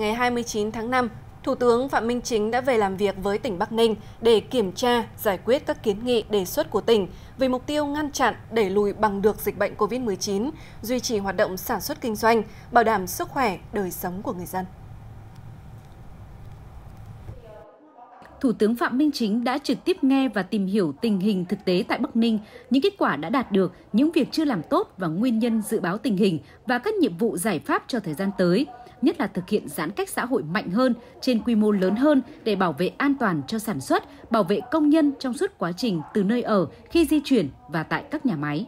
Ngày 29 tháng 5, Thủ tướng Phạm Minh Chính đã về làm việc với tỉnh Bắc Ninh để kiểm tra, giải quyết các kiến nghị đề xuất của tỉnh về mục tiêu ngăn chặn, đẩy lùi bằng được dịch bệnh COVID-19, duy trì hoạt động sản xuất kinh doanh, bảo đảm sức khỏe, đời sống của người dân. Thủ tướng Phạm Minh Chính đã trực tiếp nghe và tìm hiểu tình hình thực tế tại Bắc Ninh, những kết quả đã đạt được, những việc chưa làm tốt và nguyên nhân dự báo tình hình và các nhiệm vụ giải pháp cho thời gian tới – nhất là thực hiện giãn cách xã hội mạnh hơn, trên quy mô lớn hơn để bảo vệ an toàn cho sản xuất, bảo vệ công nhân trong suốt quá trình từ nơi ở, khi di chuyển và tại các nhà máy.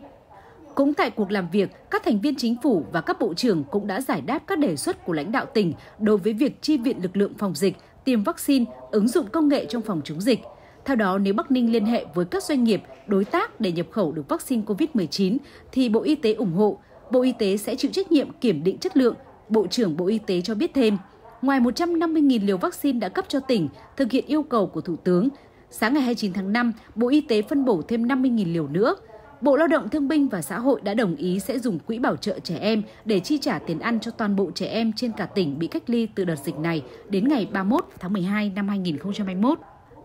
Cũng tại cuộc làm việc, các thành viên chính phủ và các bộ trưởng cũng đã giải đáp các đề xuất của lãnh đạo tỉnh đối với việc chi viện lực lượng phòng dịch, tiêm vaccine, ứng dụng công nghệ trong phòng chống dịch. Theo đó, nếu Bắc Ninh liên hệ với các doanh nghiệp, đối tác để nhập khẩu được vaccine COVID-19, thì Bộ Y tế ủng hộ. Bộ Y tế sẽ chịu trách nhiệm kiểm định chất lượng, Bộ trưởng Bộ Y tế cho biết thêm, ngoài 150.000 liều vaccine đã cấp cho tỉnh thực hiện yêu cầu của Thủ tướng, sáng ngày 29 tháng 5, Bộ Y tế phân bổ thêm 50.000 liều nữa. Bộ Lao động Thương binh và Xã hội đã đồng ý sẽ dùng quỹ bảo trợ trẻ em để chi trả tiền ăn cho toàn bộ trẻ em trên cả tỉnh bị cách ly từ đợt dịch này đến ngày 31 tháng 12 năm 2021.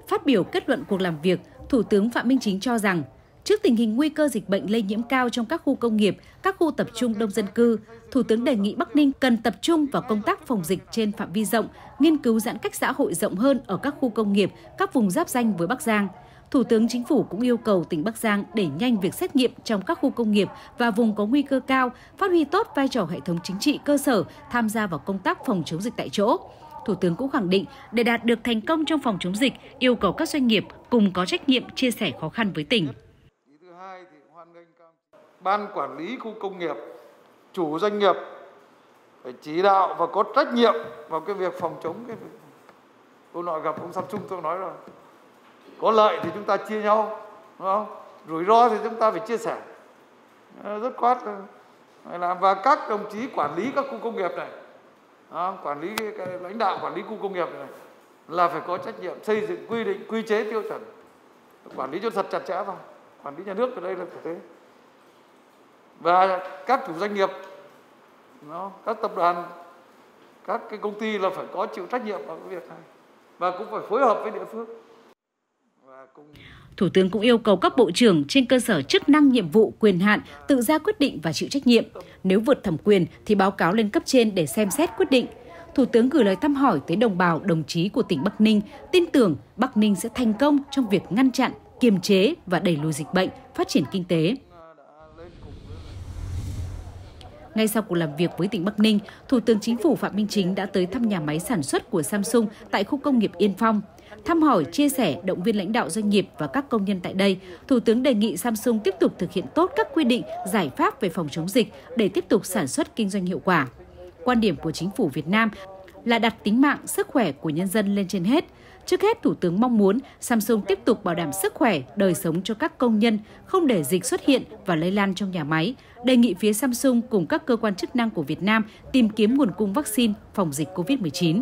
Phát biểu kết luận cuộc làm việc, Thủ tướng Phạm Minh Chính cho rằng Trước tình hình nguy cơ dịch bệnh lây nhiễm cao trong các khu công nghiệp, các khu tập trung đông dân cư, Thủ tướng đề nghị Bắc Ninh cần tập trung vào công tác phòng dịch trên phạm vi rộng, nghiên cứu giãn cách xã hội rộng hơn ở các khu công nghiệp, các vùng giáp danh với Bắc Giang. Thủ tướng Chính phủ cũng yêu cầu tỉnh Bắc Giang đẩy nhanh việc xét nghiệm trong các khu công nghiệp và vùng có nguy cơ cao, phát huy tốt vai trò hệ thống chính trị cơ sở tham gia vào công tác phòng chống dịch tại chỗ. Thủ tướng cũng khẳng định để đạt được thành công trong phòng chống dịch, yêu cầu các doanh nghiệp cùng có trách nhiệm chia sẻ khó khăn với tỉnh ban quản lý khu công nghiệp chủ doanh nghiệp phải chỉ đạo và có trách nhiệm vào cái việc phòng chống cái tôi nói gặp ông Samsung tôi nói rồi có lợi thì chúng ta chia nhau đúng không? Rủi ro thì chúng ta phải chia sẻ. Ờ, Rất quát làm. Và các đồng chí quản lý các khu công nghiệp này đó, quản lý cái, cái lãnh đạo quản lý khu công nghiệp này là phải có trách nhiệm xây dựng quy định quy chế tiêu chuẩn quản lý cho thật chặt chẽ vào quản lý nhà nước ở đây là phải thế và các chủ doanh nghiệp nó, các tập đoàn các cái công ty là phải có chịu trách nhiệm vào cái việc này và cũng phải phối hợp với địa phương Thủ tướng cũng yêu cầu các bộ trưởng trên cơ sở chức năng nhiệm vụ quyền hạn tự ra quyết định và chịu trách nhiệm. Nếu vượt thẩm quyền thì báo cáo lên cấp trên để xem xét quyết định. Thủ tướng gửi lời thăm hỏi tới đồng bào, đồng chí của tỉnh Bắc Ninh, tin tưởng Bắc Ninh sẽ thành công trong việc ngăn chặn, kiềm chế và đẩy lùi dịch bệnh, phát triển kinh tế. Ngay sau cuộc làm việc với tỉnh Bắc Ninh, Thủ tướng Chính phủ Phạm Minh Chính đã tới thăm nhà máy sản xuất của Samsung tại khu công nghiệp Yên Phong. Thăm hỏi, chia sẻ, động viên lãnh đạo doanh nghiệp và các công nhân tại đây, Thủ tướng đề nghị Samsung tiếp tục thực hiện tốt các quy định, giải pháp về phòng chống dịch để tiếp tục sản xuất kinh doanh hiệu quả. Quan điểm của chính phủ Việt Nam là đặt tính mạng, sức khỏe của nhân dân lên trên hết – Trước hết, Thủ tướng mong muốn Samsung tiếp tục bảo đảm sức khỏe, đời sống cho các công nhân, không để dịch xuất hiện và lây lan trong nhà máy. Đề nghị phía Samsung cùng các cơ quan chức năng của Việt Nam tìm kiếm nguồn cung vaccine phòng dịch COVID-19.